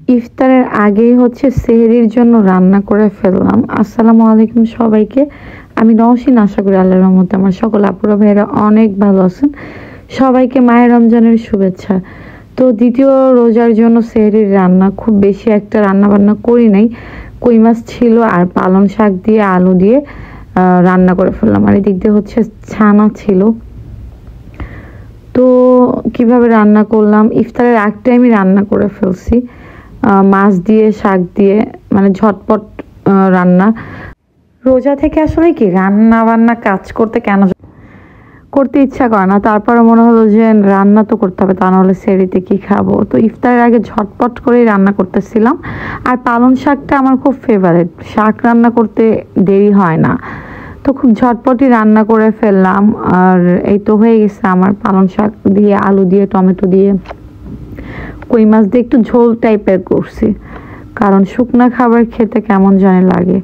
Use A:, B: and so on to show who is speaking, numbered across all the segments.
A: ইফতারের আগেই হচ্ছে সেহরির জন্য রান্না করে ফেললাম। আসসালামু আলাইকুম সবাইকে। আমি নওশিন, আশা করি আল্লাহর রহমতে আমার সকল আপুরা ভাইয়েরা অনেক ভালো আছেন। সবাইকে মায়ের রমজানের শুভেচ্ছা। তো দ্বিতীয় রোজার জন্য সেহরির রান্না, খুব বেশি একটা রান্না বান্না করি নাই। কই মাছ ছিল আর পালং শাক দিয়ে, আলু দিয়ে রান্না করে ফেললাম। আর এদিক দিয়ে হচ্ছে ছানা ছিল। তো কীভাবে রান্না করলাম? ইফতারের আগ টাইমে রান্না করে ফেলছি। মাছ দিয়ে, শাক দিয়ে মানে ঝটপট রান্না। রোজা থেকে আসলে কি রান্না বান্না কাজ করতে কেন করতে ইচ্ছা করে না? তারপরে মনে হলো যে রান্না তো করতে হবে, তা নাহলে সেরিতে কি খাব? তো ইফতারের আগে ঝটপট করেই রান্না করতেছিলাম। আর পালং শাকটা আমার খুব ফেভারেট শাক রান্না করতে দেরি হয় না। তো খুব ঝটপটই রান্না করে ফেললাম। আর এই তো হয়ে গেছে আমার পালং শাক দিয়ে, আলু দিয়ে, টমেটো দিয়ে। কই মাছ দিয়ে একটু ঝোল টাইপের করছি। কারণ শুকনা খাবার খেতে কেমন জানে লাগে।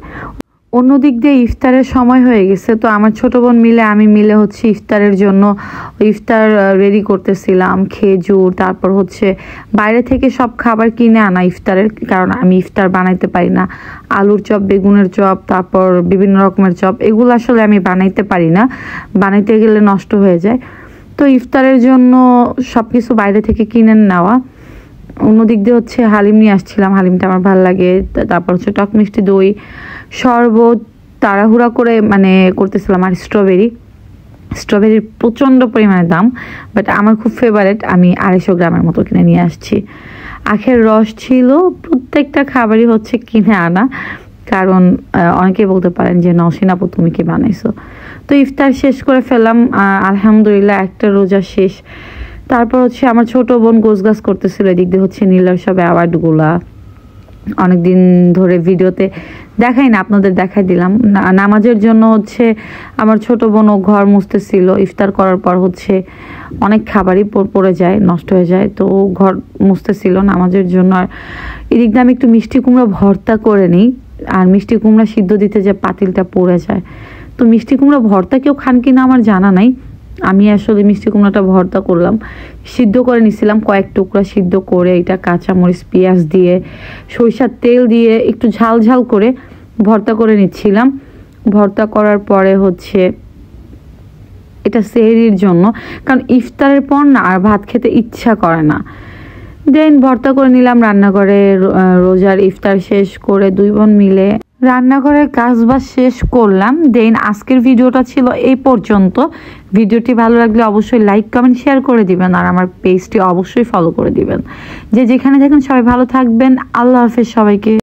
A: অন্যদিক দিয়ে ইফতারের সময় হয়ে গেছে, তো আমার ছোট বোন মিলে, আমি মিলে হচ্ছে ইফতারের জন্য ইফতার রেডি করতেছিলাম, খেজুর, তারপর হচ্ছে বাইরে থেকে সব খাবার কিনে আনা ইফতারের, কারণ আমি ইফতার বানাইতে পারি না। আলুর চপ, বেগুনের চপ, তারপর বিভিন্ন রকমের চপ, এগুলো আসলে আমি বানাইতে পারি না। বানাইতে গেলে নষ্ট হয়ে যায়। তো ইফতারের জন্য সব কিছু বাইরে থেকে কিনে নেওয়া। অন্যদিক দিয়ে হচ্ছে হালিম নিয়ে আসছিলাম। হালিমটা আমার ভালো লাগে। তারপর হচ্ছে টক মিষ্টি দই, শরবত, তাড়াহুড়া করে মানে করতেছিলাম আর স্ট্রবেরি স্ট্রবেরির প্রচণ্ড পরিমাণে দাম বাট আমার খুব ফেভারেট আমি আড়াইশো গ্রামের মতো কিনে নিয়ে আসছি। আখের রস ছিল, প্রত্যেকটা খাবারই হচ্ছে কিনে আনা। কারণ অনেকে বলতে পারেন যে নসিনাপু তুমি কি বানাইছো? তো ইফতার শেষ করে ফেললাম। আলহামদুলিল্লাহ একটা রোজা শেষ। তারপর হচ্ছে আমার ছোট বোন গোছ গাছ করতেছিল, এদিক দিয়ে হচ্ছে নীলার সব অ্যাওয়ার্ডগুলা। অনেকদিন ধরে ভিডিওতে দেখাই না, আপনাদের দেখাই দিলাম। নামাজের জন্য হচ্ছে আমার ছোট বোন ও ঘর মুছতেছিল, ইফতার করার পর হচ্ছে অনেক খাবারই পড়ে যায়, নষ্ট হয়ে যায়, তো ও ঘর মুছতেছিল নামাজের জন্য। আর এদিক দিয়ে আমি একটু মিষ্টি কুমড়া ভর্তা করে নিই, আর মিষ্টি কুমড়া সিদ্ধ দিতে যে পাতিলটা পড়ে যায়। তো মিষ্টি কুমড়া ভর্তা কেউ খান কিনা আমার জানা নাই আমি আসলে মিষ্টি কুমড়াটা ভর্তা করলাম। সিদ্ধ করে নিছিলাম কয়েক টুকরা সিদ্ধ করে, এটা কাঁচামরিচ, পেঁয়াজ দিয়ে, সরিষার তেল দিয়ে একটু ঝাল ঝাল করে ভর্তা করে নিচ্ছিলাম। ভর্তা করার পরে হচ্ছে এটা সেহরির জন্য, কারণ ইফতারের পর না আর ভাত খেতে ইচ্ছা করে না। দেন ভর্তা করে নিলাম রান্নাঘরে রোজার ইফতার শেষ করে দুই বোন মিলে রান্নাঘরের কাজ বাজ শেষ করলাম। দেন আজকের ভিডিওটা ছিল এই পর্যন্ত। ভিডিওটি ভালো লাগলে অবশ্যই লাইক কমেন্ট শেয়ার করে দিবেন আর আমার পেজটি অবশ্যই ফলো করে দিবেন। যে যেখানে দেখেন সবাই ভালো থাকবেন। আল্লাহ হাফেজ সবাইকে।